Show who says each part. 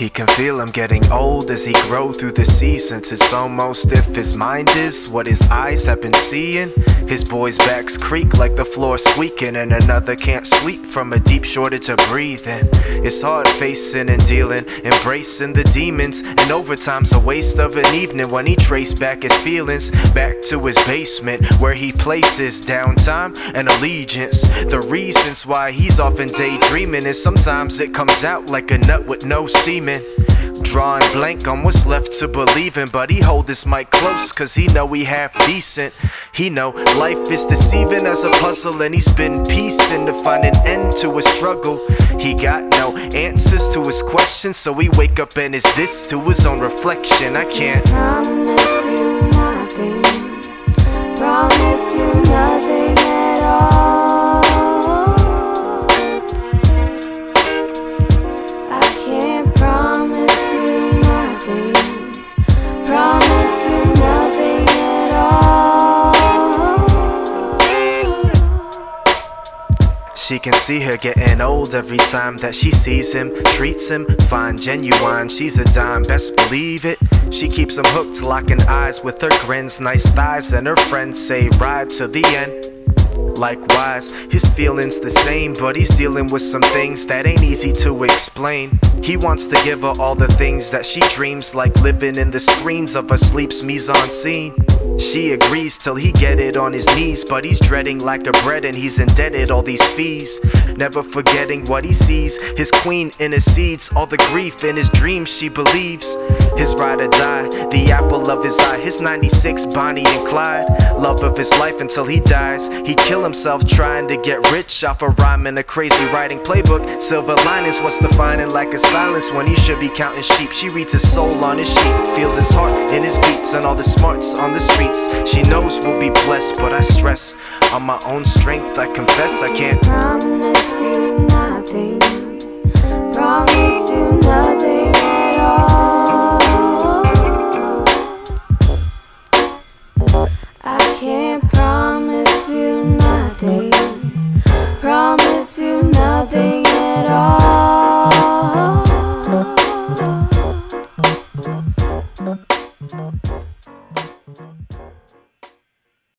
Speaker 1: He can feel him getting old as he grow through the seasons. It's almost if his mind is what his eyes have been seeing. His boys' backs creak like the floor squeaking And another can't sleep from a deep shortage of breathing. It's hard facing and dealing, embracing the demons And overtime's a waste of an evening when he traced back his feelings Back to his basement where he places downtime and allegiance. The reasons why he's often daydreaming is sometimes it comes out like a nut with no semen Drawing blank on what's left to believe in. But he hold this mic close cause he know he half decent. He know life is deceiving as a puzzle And he's been piecing to find an end to his struggle. He got no answers to his questions So he wake up and is this to his own reflection. I can't She can see her getting old every time that she sees him, treats him fine, genuine. She's a dime, best believe it. She keeps him hooked, locking eyes with her grins, nice thighs, and her friends say ride to the end. Likewise, his feelings the same, but he's dealing with some things that ain't easy to explain. He wants to give her all the things that she dreams, like living in the screens of her sleep's mise en scene. She agrees till he get it on his knees, but he's dreading like a bread and he's indebted all these fees. Never forgetting what he sees, his queen intercedes, all the grief in his dreams she believes. His ride or die, the apple of his eye, his 96 Bonnie and Clyde. Love of his life until he dies. He kill himself trying to get rich off a rhyme and a crazy writing playbook. Silver linings what's defining like a silence when he should be counting sheep. She reads his soul on his sheet, feels his heart in his beats and all the smarts on the she knows we'll be blessed, but I stress on my own strength. I confess I can't
Speaker 2: promise you nothing. Promise you nothing at all. I can't promise you nothing. Promise you nothing at all.